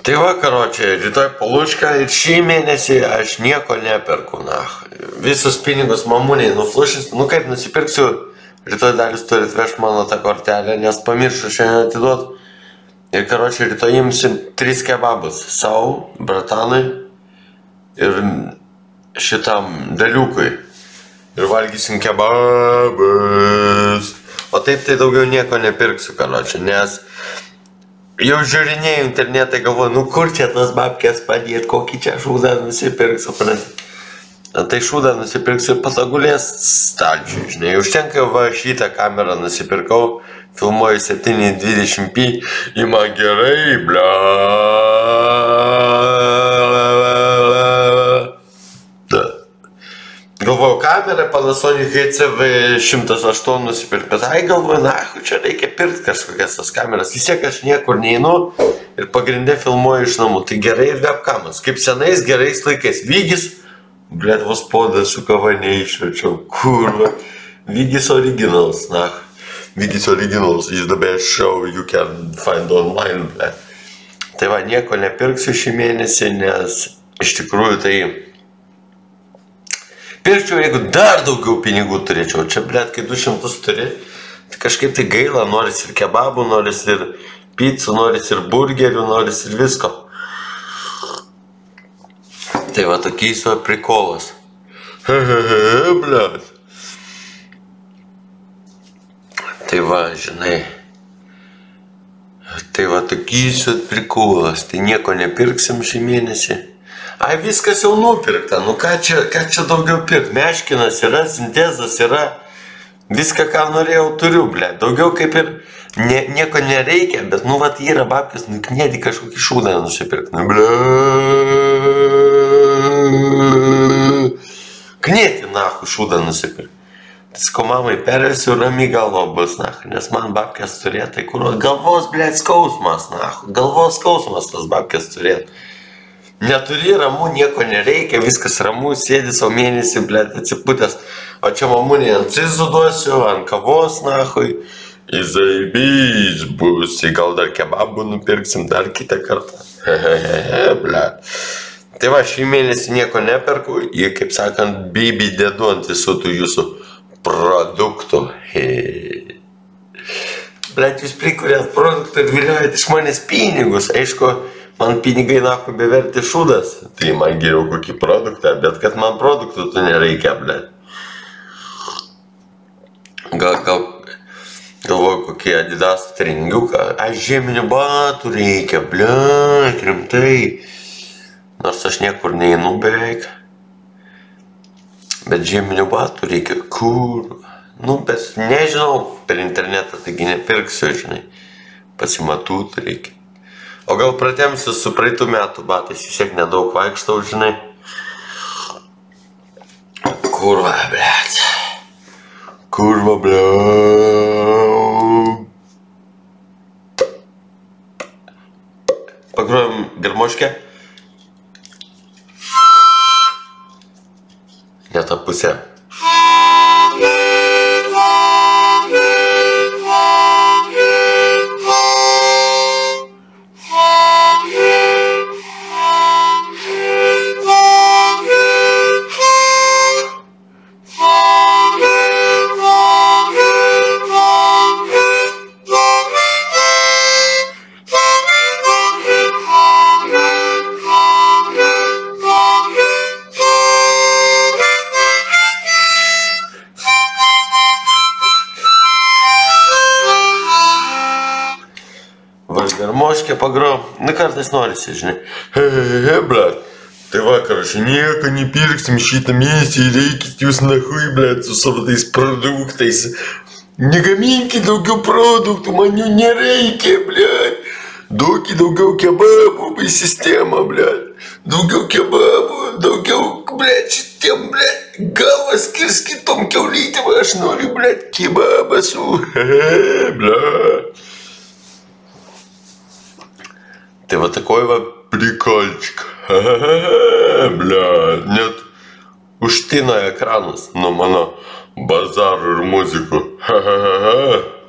Tai va, karočią, rytoj paluška ir šį mėnesį aš nieko neperku, na. Visus pinigus mamūniai nuflušins, nu kaip nusipirksiu, rytoj dalis turi atvešti mano tą kortelę, nes pamiršiu šiandien atiduot. Ir karočią, rytoj imsim tris kebabus. Sau, bratanui ir šitam daliukui. Ir valgysim kebabus. O taip tai daugiau nieko nepirksiu, karočią, nes jau žiūrinėjau internetą, galvoju, nu kur čia tas babkės padėti, kokį čia šūdą nusipirks, suprantate. Tai šūdą nusipirksiu patagulės stalčiui, žinai, užtenka va šitą kamerą nusipirkau, filmuoju 720p, įma gerai, ble. Kamerą Panasonic GCV108 nusipirkti, bet ai galvoju, na, čia reikia pirkti kažkokias tas kameras. Vis tiek aš niekur neinu ir pagrindė filmuoju iš namų. Tai gerai ir webkamas. Kaip senais gerais laikais. Vygis, blėt, vos podą su kava neišvečiau. Kurva. Vygis originals, na. Vygis originals is the best show you can find online, blėt. Tai va, nieko nepirksiu šį mėnesį, nes iš tikrųjų tai Pirkčiau, jeigu dar daugiau pinigų turėčiau. Čia, blėt, kai 200 turi, tai kažkaip tai gaila, noris ir kebabų, noris ir pizzų, noris ir burgerių, noris ir visko. Tai va, tokiais va prikolas. Hehehe, blėt. Tai va, žinai. Tai va, tokiais va prikolas. Tai nieko nepirksim šį mėnesį. Ai, viskas jau nupirkta, nu ką čia, ką čia daugiau pirkti, meškinas yra, sintezas yra, viską, ką norėjau, turiu, ble, daugiau kaip ir nie, nieko nereikia, bet, nu, vat, yra babkis, nu, knėdi kažkokį šūdą nusipirkti, nu, ble. Knėti, nahu, šūdą nusipirkti. Sakau, mamai, perėsiu rami galvo bus, na, nes man babkės turėtų, tai kur galvos, ble, skausmas, na, galvos skausmas tas babkės turėtų. Neturi ramu, nieko nereikia, viskas ramu, sėdi savo mėnesį, blėt, atsiputęs. O čia mamunė ant cizų duosiu, ant kavos, nahui. Izaibys bus, gal dar kebabų nupirksim dar kitą kartą. Hehehe, blėt. Tai va, šį mėnesį nieko neperku, jie, kaip sakant, bibi dedu ant visų tų jūsų produktų. He. Blet, jūs prikūrėt produktų ir viliojat iš manęs pinigus, aišku, man pinigai nahu beverti šūdas, tai man geriau kokį produktą, bet kad man produktų tu nereikia, ble. Gal, gal, galvoju kokį Adidas treningiuką, aš žieminių batų reikia, ble, rimtai. Nors aš niekur neinu beveik. Bet žieminių batų reikia, kur? Nu, bet nežinau, per internetą taigi nepirksiu, žinai. Pasimatų reikia. O gal pratėmsiu su praeitų metų batais, vis tiek nedaug vaikštau, žinai. Kurva, blėt. Kurva, blėt. Pagrojom germoškę. Ne tą pusę. Garmoškę pagro, nu kartais norisi, žinai. He, he, he, blet. Tai vakar aš nieko nepirksim šitą mėnesį, reikit jūs nahui, blet, su savo tais produktais. Negaminkit daugiau produktų, man jų nereikia, blet. Duokit daugiau kebabų į sistemą, blet. Daugiau kebabų, daugiau, blet, šitiem, blet, galvas skirskit tom keulytėm, aš noriu, blet, kebabą su, he, he, Ты вот такой вот прикольчик. Бля, нет. Уж ты на экран, но мано базар музыку. Ха-ха-ха.